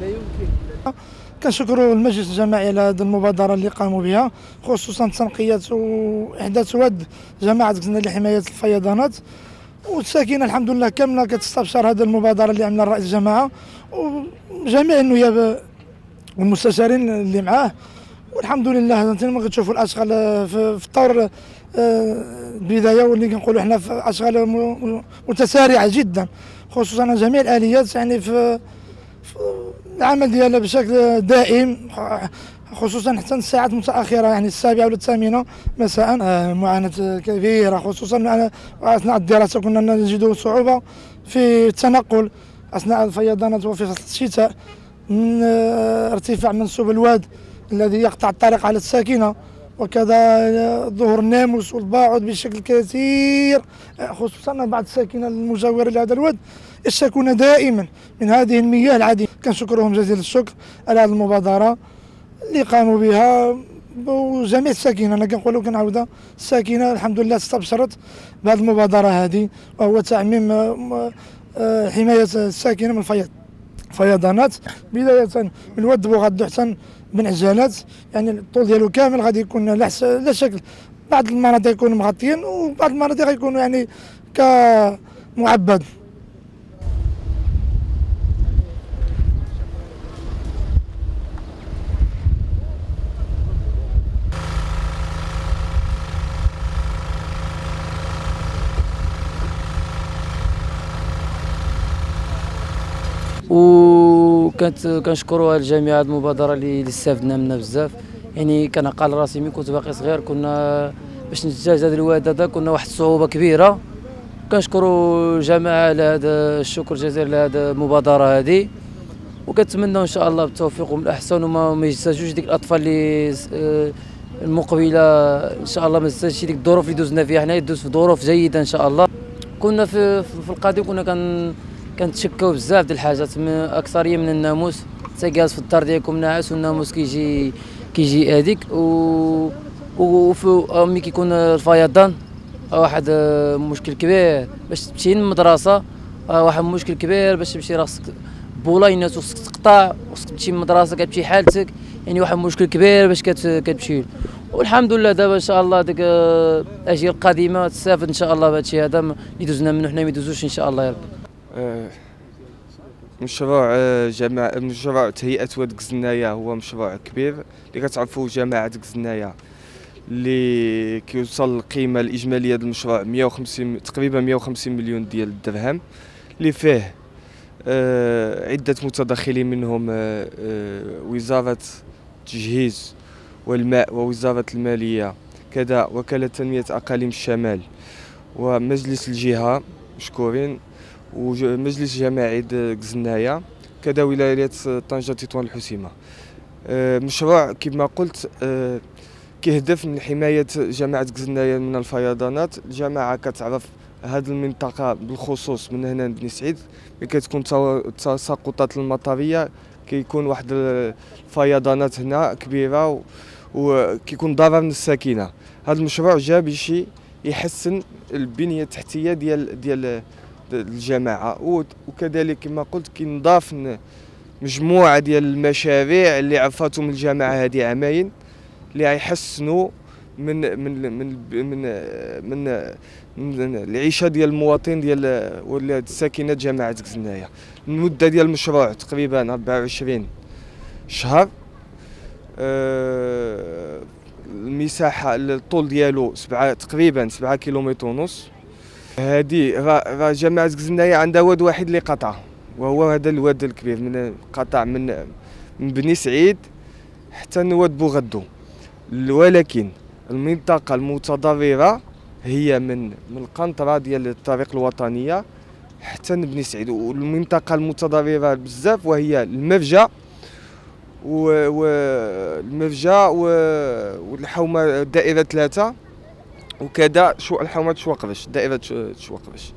لا يمكن كنشكروا المجلس الجماعي على هذه المبادرة اللي قاموا بها خصوصا تنقية واحداث ود جماعة غزنا لحماية الفيضانات. والساكنة الحمد لله كاملة كتستبشر هذه المبادرة اللي عملها رئيس الجماعة. وجميع النياب والمستشارين اللي معاه. والحمد لله أنت ما كتشوفوا الأشغال في الطور البداية واللي كنقولوا حنا في أشغال متسارعة جدا. خصوصا جميع الآليات يعني في, في العمل ديالها بشكل دائم خصوصا حتى الساعات متاخره يعني السابعة ولا الثامنة مساء. آه، معاناة كبيرة خصوصا أثناء الدراسة كنا نجد صعوبة في التنقل أثناء الفيضانات وفي فصل الشتاء من آه، ارتفاع منسوب الواد الذي يقطع الطريق على الساكنة. وكذا ظهور الناموس والباعد بشكل كثير خصوصا بعض الساكنة المجاورة لهذا الواد. يشتكون دائما من هذه المياه العادية. كنشكرهم جزيل الشكر على هذه المبادرة اللي قاموا بها وجميع الساكنة. أنا كنقولوا كنعاودها الساكنة الحمد لله استبشرت بهذه المبادرة هذه وهو تعميم آه، حماية الساكنة من الفيض فيضانات. بداية من ود بوغاد حتى بن عجالات يعني الطول ديالو كامل غادي يكون لا شكل. بعض المناطق يكونوا مغطيين وبعض المناطق يكونوا يعني كمعبد. وكانت كنشكروا الجميع هذه المبادرة اللي استفدنا منها بزاف. يعني كان قال راسي ملي كنت باقي صغير كنا باش نجتاز هذا الواد هذا كنا واحد الصعوبة كبيرة. كنشكروا الجماعه على هذا الشكر الجزيل لهذه المبادرة هذه وكنتمنى إن شاء الله بالتوفيق والاحسن وما ما يجتازوش ديك الأطفال اللي آه، المقبلة. إن شاء الله ما يجتازش ديك الظروف اللي دوزنا فيها حنا يدوز في ظروف جيدة إن شاء الله. كنا في في القديم كنا كن كنتشكاو بزاف ديال الحاجات من أكثرية من الناموس. حتى جالس في الدار ديالكم ناعس والناموس كيجي كيجي هذيك. و وفي ملي كيكون الفيضان واحد مشكل كبير باش تمشي للمدرسة. واحد مشكل كبير باش تمشي راسك بولاينات وخصك تقطع وخصك تمشي للمدرسة كتمشي حالتك. يعني واحد مشكل كبير باش كتمشي. والحمد لله دابا إن شاء الله ديك الاجيال القادمه تستافد إن شاء الله بهذا الشيء هذا. اللي دوزنا منه حنا ما يدوزوش إن شاء الله يا رب. آه، مشروع آه، جماعة مشروع تهيئة واد قزنايا هو مشروع كبير اللي كتعرفوا جماعة قزنايا اللي كيوصل القيمة الإجمالية للمشروع 150 تقريبا 150 مليون ديال الدرهم اللي فيه آه، عدة متدخلين منهم وزارة التجهيز والماء ووزارة المالية كذا وكالة تنمية أقاليم الشمال ومجلس الجهة مشكورين. ومجلس جماعي قزنايا كذا ولاية طنجة تطوان الحسيمة. آه، مشروع كما قلت آه، كيهدف من حماية جماعة قزنايا من الفيضانات. الجماعة كتعرف هذه المنطقة بالخصوص من هنا بني سعيد. ملي كتكون التساقطات المطرية. كيكون واحد الفيضانات هنا كبيرة وكيكون ضرر من الساكنة. هذا المشروع جا باش يحسن البنية التحتية ديال ديال الجماعة. وكذلك كما قلت كنضاف مجموعة ديال المشاريع اللي عرفتهم الجماعة هذه عامين اللي غيحسنوا من من من من من, من العيشة ديال المواطن ديال ولا ساكنه جماعة كزنايه المدة ديال المشروع تقريبا 24 شهر. آه المساحة الطول ديالو سبعة تقريبا 7 كيلومتر ونص. هذه راه جماعة كزناية عندها واد واحد اللي قطع. وهو هذا الواد الكبير من قطع من من بني سعيد حتى واد بوغدو. ولكن المنطقة المتضررة هي من من القنطرة ديال الطريق الوطنية حتى بني سعيد. والمنطقة المتضررة بزاف وهي المرجع والمرجع والحومة دائرة ثلاثة. وكذا شو الحومه شواقبش دائرة شواقبش